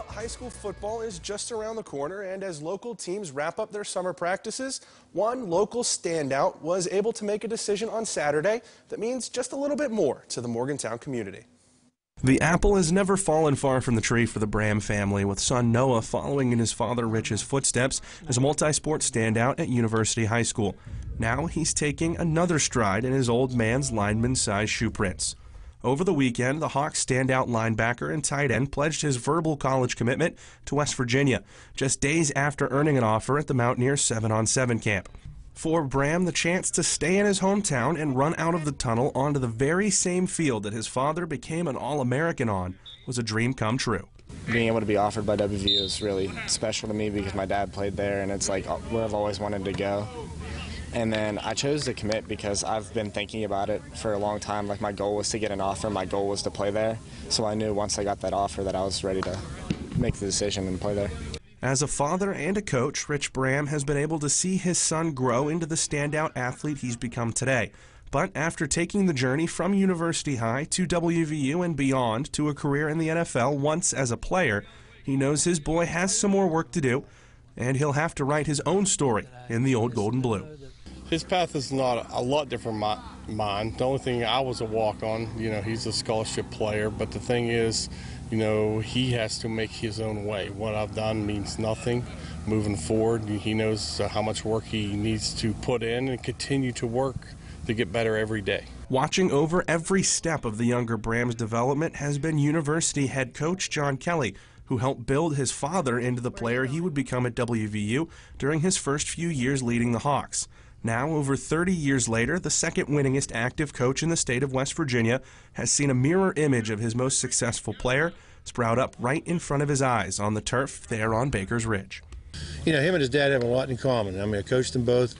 Well, high school football is just around the corner, and as local teams wrap up their summer practices, one local standout was able to make a decision on Saturday that means just a little bit more to the Morgantown community. The apple has never fallen far from the tree for the Braham family, with son Noah following in his father Rich's footsteps as a multi-sport standout at University High School. Now he's taking another stride in his old man's lineman-sized shoe prints. Over the weekend, the Hawks standout linebacker and tight end pledged his verbal college commitment to West Virginia, just days after earning an offer at the Mountaineers 7 on 7 camp. For Braham, the chance to stay in his hometown and run out of the tunnel onto the very same field that his father became an All American on was a dream come true. Being able to be offered by WVU is really special to me because my dad played there and it's like uh, where I've always wanted to go. And then I chose to commit because I've been thinking about it for a long time. Like my goal was to get an offer, my goal was to play there. So I knew once I got that offer that I was ready to make the decision and play there. As a father and a coach, Rich Braham has been able to see his son grow into the standout athlete he's become today. But after taking the journey from University High to WVU and beyond to a career in the NFL once as a player, he knows his boy has some more work to do, and he'll have to write his own story in the old gold and blue his path is not a lot different from mine. The only thing I was a walk on, you know, he's a scholarship player, but the thing is, you know, he has to make his own way. What I've done means nothing. Moving forward, he knows how much work he needs to put in and continue to work to get better every day. Watching over every step of the younger Braham's development has been university head coach John Kelly, who helped build his father into the player he would become at WVU during his first few years leading the Hawks. Now, over 30 years later, the second winningest active coach in the state of West Virginia has seen a mirror image of his most successful player sprout up right in front of his eyes on the turf there on Baker's Ridge. You know, him and his dad have a lot in common. I mean, I coached them both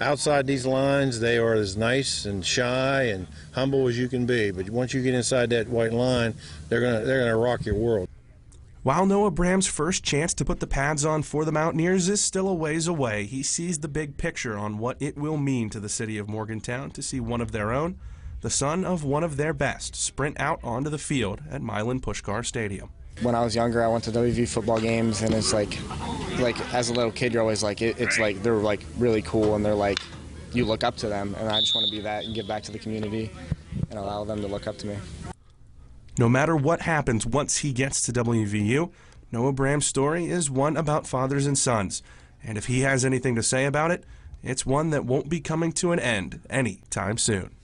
outside these lines. They are as nice and shy and humble as you can be. But once you get inside that white line, they're gonna they're gonna rock your world. While Noah Braham's first chance to put the pads on for the Mountaineers is still a ways away, he sees the big picture on what it will mean to the city of Morgantown to see one of their own, the son of one of their best, sprint out onto the field at Milan Puskar Stadium. When I was younger, I went to WV football games, and it's like, like as a little kid, you're always like, it, it's like they're like really cool, and they're like, you look up to them, and I just want to be that and give back to the community and allow them to look up to me. No matter what happens once he gets to WVU, Noah Braham's story is one about fathers and sons. And if he has anything to say about it, it's one that won't be coming to an end anytime soon.